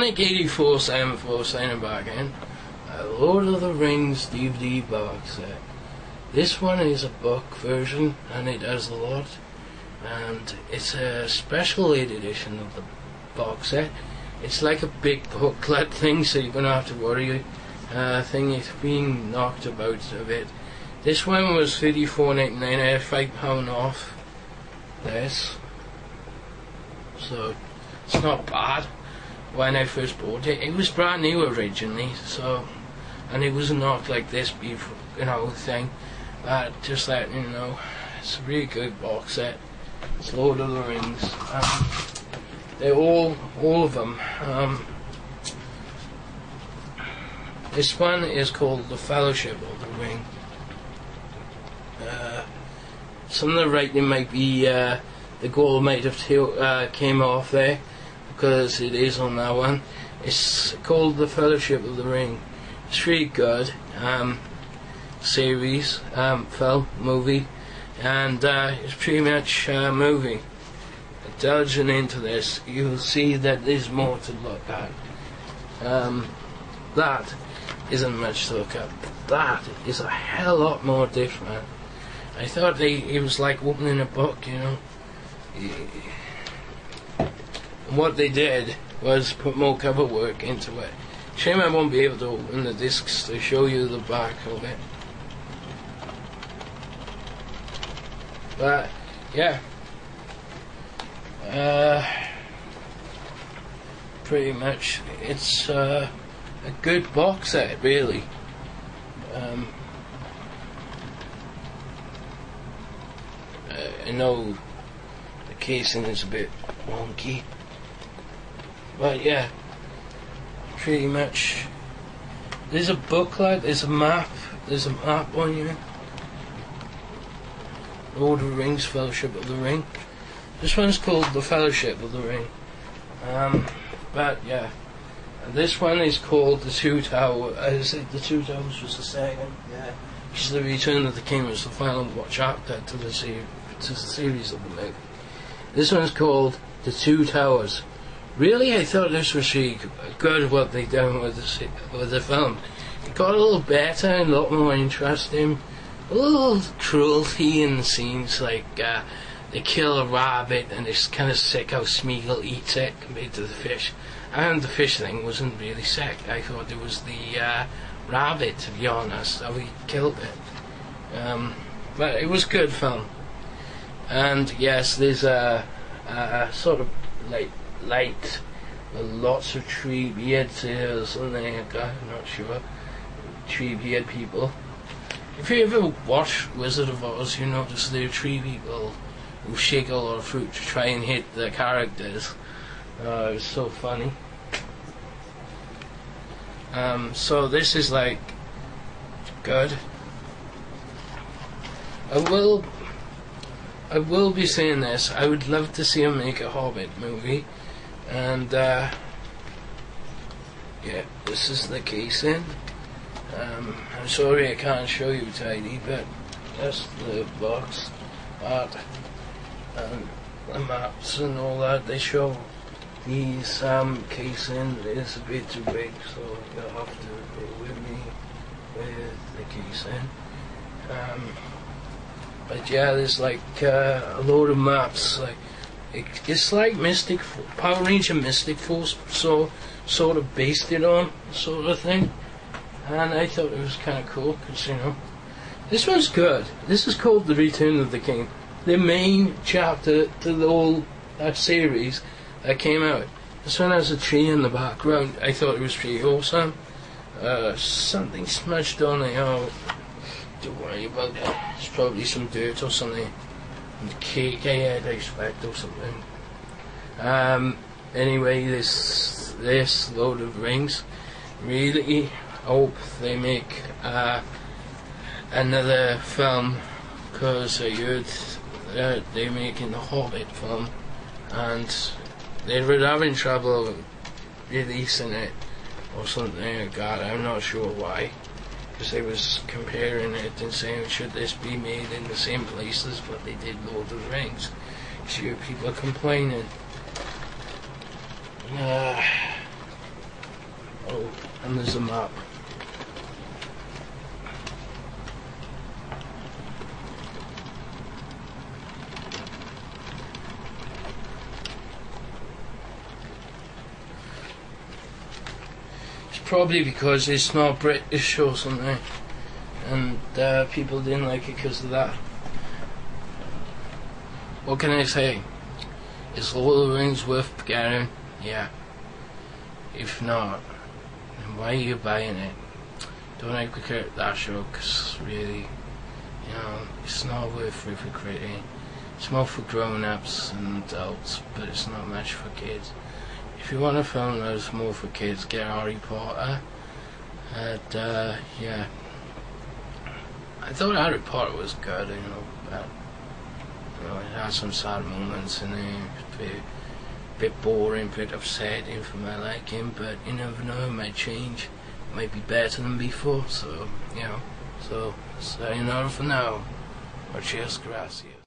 Sonic 84 74 signing back in. A Lord of the Rings DVD box set. This one is a book version and it does a lot. And it's a special edition of the box set. It's like a big booklet thing, so you're gonna have to worry. Uh, thing it's being knocked about a bit. This one was thirty four ninety nine. Five pound off this, so it's not bad. When I first bought it, it was brand new originally, so and it was not like this before, you know, thing. But just letting you know, it's a really good box set. It's Lord of the Rings. Um, they're all, all of them. Um, this one is called The Fellowship of the Ring. Uh, some of the writing might be, uh, the gold might have uh, came off there because it is on that one. It's called The Fellowship of the Ring. It's really good. Um, series, um, film, movie, and uh, it's pretty much a movie. Delving into this, you'll see that there's more to look at. Um, that isn't much to look at. That is a hell lot more different. I thought they, it was like opening a book, you know. What they did was put more cover work into it. Shame I won't be able to open the discs to show you the back of it. But yeah, uh, pretty much it's uh, a good box set, really. Um, I know the casing is a bit wonky, but yeah, pretty much. There's a booklet, there's a map, there's a map on here. Lord of the Rings, Fellowship of the Ring. This one's called The Fellowship of the Ring. Um, but yeah, and this one is called The Two Towers. Uh, is it The Two Towers was the second? Yeah. Which is The Return of the King was the final chapter to the, se- to the series of the movie. This one's called The Two Towers. Really, I thought this was really good what they done with the with the film. It got a little better and a lot more interesting. A little cruelty in the scenes, like uh, they kill a rabbit and it's kind of sick how Smeagol eats it compared to the fish. And the fish thing wasn't really sick. I thought it was the uh, rabbit, to be honest, how he killed it. Um, but it was good film. And yes, there's a, a sort of like light with lots of tree beards here or something like I'm not sure. Tree beard people. If you ever watch Wizard of Oz, you notice there are tree people who shake a lot of fruit to try and hit the characters. Uh, it's so funny. Um, so this is like good. I will. I will be saying this. I would love to see him make a Hobbit movie, and uh, yeah, this is the case in. Um, I'm sorry I can't show you tidy, but that's the box art and the maps and all that. They show these um, casing is a bit too big, so you'll have to bear with me with the casing. Um, but yeah, there's like uh, a load of maps. Like it's like Mystic Power Ranger Mystic Force, so sort of based it on sort of thing. And I thought it was kind of cool because you know this one's good. This is called The Return of the King. The main chapter to the whole that series that came out. This one has a tree in the background. I thought it was pretty awesome. Uh, something smudged on it. Oh, don't worry about it. It's probably some dirt or something. Cake I expect, or something. Um, anyway, this this load of rings. Really hope they make uh, another film because I heard that they're making the Hobbit film and they were having trouble releasing it or something like that. I'm not sure why. Because they was comparing it and saying should this be made in the same places but they did Lord of the Rings. So people are complaining. Uh, Oh, and there's a map. Probably because it's not British or something, and uh, people didn't like it because of that. What can I say? Is Lord of the Rings worth getting? Yeah. If not, then why are you buying it? Don't advocate that show because really, you know, it's not worth recreating. It's more for grown-ups and adults, but it's not much for kids. If you want a film that's more for kids, get Harry Potter. And, uh, yeah. I thought Harry Potter was good, you know, but, you know, it had some sad moments and in there. Bit, bit boring, a bit upsetting for my liking, but you never know, it might change. It might be better than before, so, you know. So, sayonara for now. Cheers, gracias.